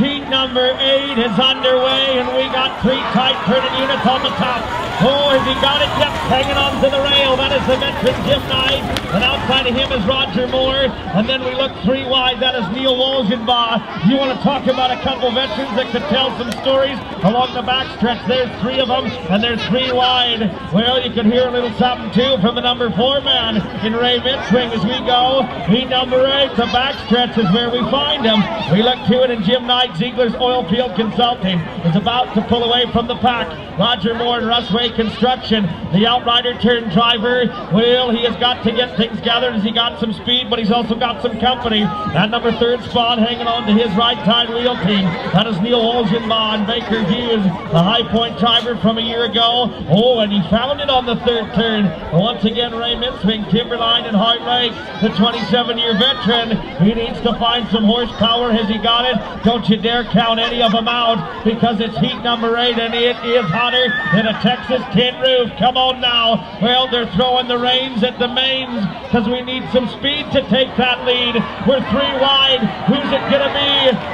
number eight is underway, and we got three tight turning units on the top. Oh, has he got it? Yep, hanging on to the rail. That is the veteran Jim Knight. And outside of him is Roger Moore. And then we look three wide. That is Neal Walgenbach. You want to talk about a couple veterans that could tell some stories along the backstretch. There's three of them, and there's three wide. Well, you can hear a little something too from the number four man in Ray Mitsuing as we go. He number eight. The backstretch is where we find him. We look to it, and Jim Knight, Ziegler's Oil Field Consulting, is about to pull away from the pack. Roger Moore and Russ Way Construction, the outrider turn driver. Well, he has got to get things gathered as he got some speed, but he's also got some company. That number third spot hanging on to his right tide wheel team. That is Neal Walgenbach and Baker Hughes, the high point driver from a year ago. Oh, and he found it on the third turn. Once again, Ray Mitsuing, Timberline, and Heart Lake, the 27-year veteran. He needs to find some horsepower. Has he got it? Don't you dare count any of them out because it's heat number eight, and it is hotter than a Texas tin roof. Come on now. Well, they're throwing the reins at the mains because we need some speed to take that lead. We're three wide. Who's it going to be?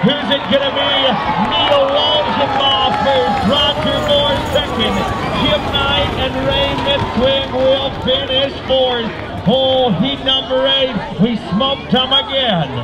Who's it going to be? Neal Walgenbach first. Roger Moore second. Jim Knight and Ray Mitsuing will finish fourth. Oh, heat number eight. We smoked them again.